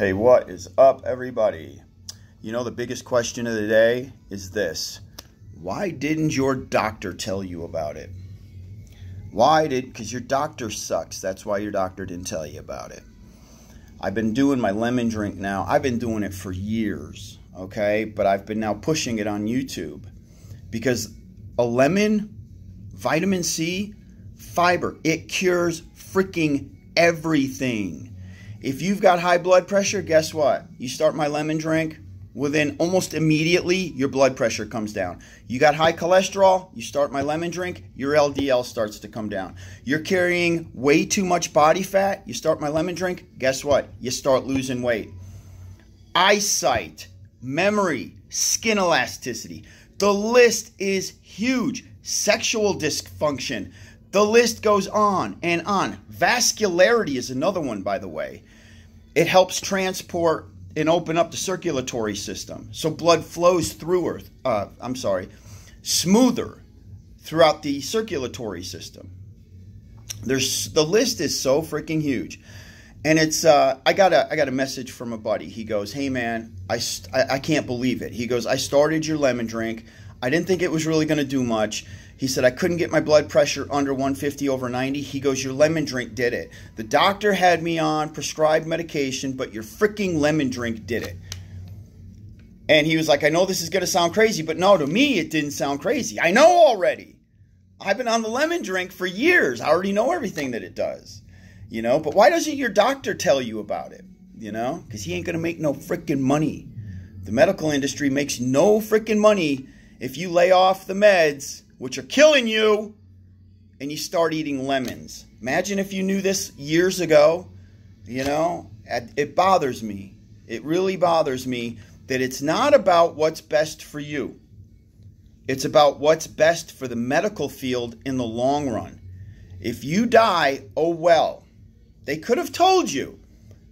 Hey, what is up, everybody? You know, the biggest question of the day is this Why didn't your doctor tell you about it? Why did, because your doctor sucks. That's why your doctor didn't tell you about it. I've been doing my lemon drink now. I've been doing it for years, okay? But I've been now pushing it on YouTube because a lemon, vitamin C, fiber, it cures freaking everything. If you've got high blood pressure, guess what? You start my lemon drink, within almost immediately, your blood pressure comes down. You got high cholesterol, you start my lemon drink, your LDL starts to come down. You're carrying way too much body fat, you start my lemon drink, guess what? You start losing weight. Eyesight, memory, skin elasticity. The list is huge. Sexual dysfunction. The list goes on and on. Vascularity is another one, by the way. It helps transport and open up the circulatory system so blood flows through Earth. Uh, I'm sorry, smoother throughout the circulatory system. There's the list is so freaking huge, and it's uh, I got a I got a message from a buddy. He goes, "Hey man, I, I, I can't believe it." He goes, "I started your lemon drink. I didn't think it was really going to do much." He said, I couldn't get my blood pressure under 150 over 90. He goes, Your lemon drink did it. The doctor had me on prescribed medication, but your freaking lemon drink did it. And he was like, I know this is going to sound crazy, but no, to me, it didn't sound crazy. I know already. I've been on the lemon drink for years. I already know everything that it does. You know, but why doesn't your doctor tell you about it? You know, because he ain't going to make no freaking money. The medical industry makes no freaking money if you lay off the meds which are killing you, and you start eating lemons. Imagine if you knew this years ago. You know, it bothers me. It really bothers me that it's not about what's best for you. It's about what's best for the medical field in the long run. If you die, oh well. They could have told you,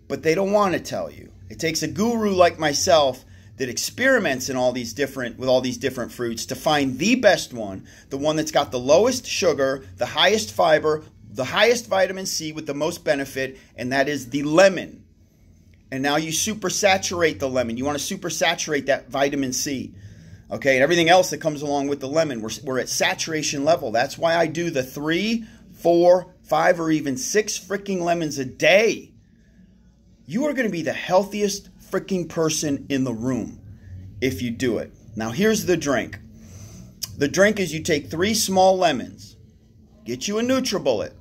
but they don't want to tell you. It takes a guru like myself that experiments in all these different with all these different fruits to find the best one, the one that's got the lowest sugar, the highest fiber, the highest vitamin C with the most benefit, and that is the lemon. And now you super saturate the lemon. You want to super saturate that vitamin C. Okay, and everything else that comes along with the lemon, we're, we're at saturation level. That's why I do the three, four, five, or even six freaking lemons a day. You are going to be the healthiest freaking person in the room if you do it. Now, here's the drink the drink is you take three small lemons, get you a NutriBullet.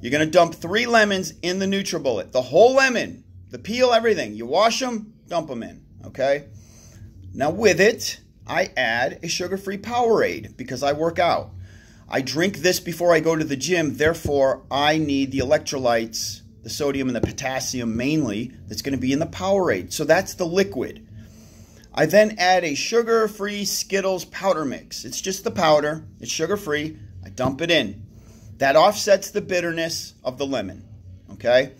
You're going to dump three lemons in the NutriBullet, the whole lemon, the peel, everything. You wash them, dump them in, okay? Now, with it, I add a sugar free Powerade because I work out. I drink this before I go to the gym, therefore, I need the electrolytes the sodium and the potassium mainly that's going to be in the Powerade. So that's the liquid. I then add a sugar-free Skittles powder mix. It's just the powder. It's sugar-free. I dump it in. That offsets the bitterness of the lemon. Okay?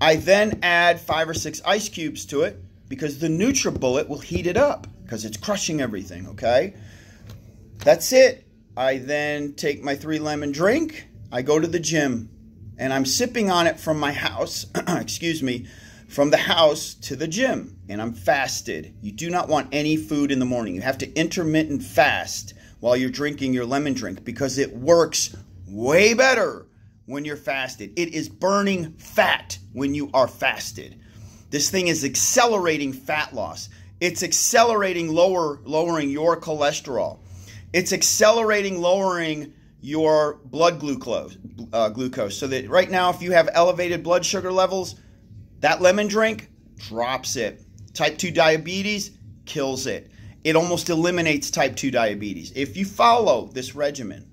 I then add five or six ice cubes to it because the NutriBullet will heat it up because it's crushing everything. Okay? That's it. I then take my three lemon drink. I go to the gym and I'm sipping on it from my house, excuse me, from the house to the gym, and I'm fasted. You do not want any food in the morning. You have to intermittent fast while you're drinking your lemon drink because it works way better when you're fasted. It is burning fat when you are fasted. This thing is accelerating fat loss. It's accelerating lower lowering your cholesterol. It's accelerating lowering your blood glucose, uh, glucose. So that right now, if you have elevated blood sugar levels, that lemon drink drops it. Type 2 diabetes kills it. It almost eliminates type 2 diabetes. If you follow this regimen,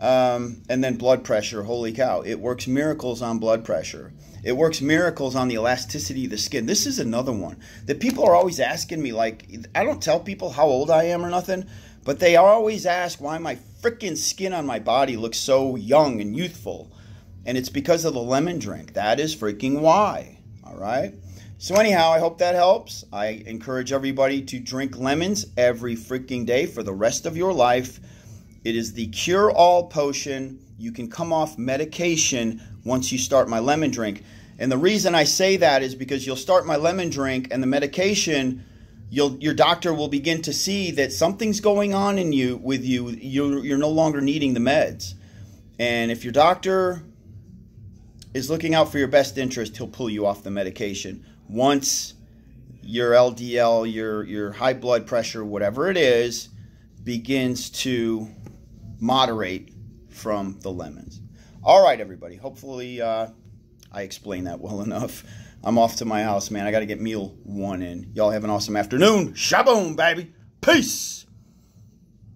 um, and then blood pressure, holy cow, it works miracles on blood pressure. It works miracles on the elasticity of the skin. This is another one that people are always asking me. Like, I don't tell people how old I am or nothing, but they always ask why my freaking skin on my body looks so young and youthful. And it's because of the lemon drink. That is freaking why. All right. So, anyhow, I hope that helps. I encourage everybody to drink lemons every freaking day for the rest of your life. It is the cure all potion. You can come off medication once you start my lemon drink. And the reason I say that is because you'll start my lemon drink and the medication you'll your doctor will begin to see that something's going on in you with you you're, you're no longer needing the meds. And if your doctor is looking out for your best interest he'll pull you off the medication. Once your ldl your your high blood pressure whatever it is begins to moderate from the lemons. All right everybody. Hopefully uh, i explained that well enough I'm off to my house, man. I got to get meal one in. Y'all have an awesome afternoon. Shaboom, baby. Peace.